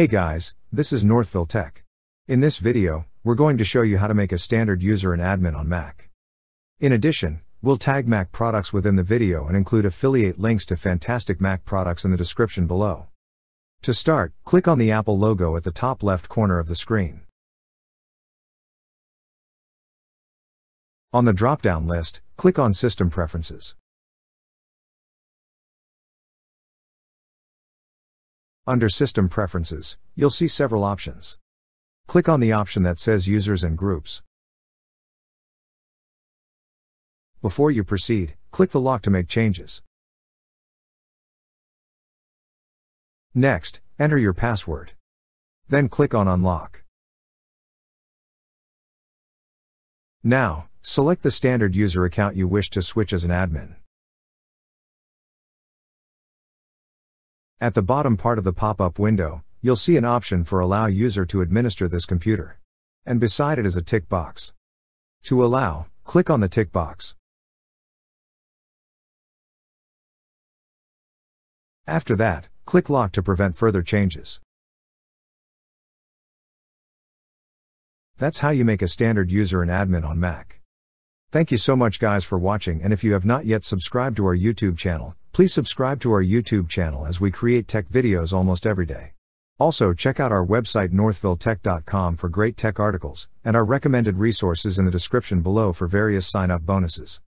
Hey guys, this is Northville Tech. In this video, we're going to show you how to make a standard user and admin on Mac. In addition, we'll tag Mac products within the video and include affiliate links to fantastic Mac products in the description below. To start, click on the Apple logo at the top left corner of the screen. On the drop-down list, click on System Preferences. Under System Preferences, you'll see several options. Click on the option that says Users and Groups. Before you proceed, click the lock to make changes. Next, enter your password. Then click on Unlock. Now, select the standard user account you wish to switch as an admin. At the bottom part of the pop-up window, you'll see an option for allow user to administer this computer. And beside it is a tick box. To allow, click on the tick box. After that, click lock to prevent further changes. That's how you make a standard user and admin on Mac. Thank you so much guys for watching and if you have not yet subscribed to our YouTube channel, Please subscribe to our YouTube channel as we create tech videos almost every day. Also, check out our website northvilletech.com for great tech articles, and our recommended resources in the description below for various sign up bonuses.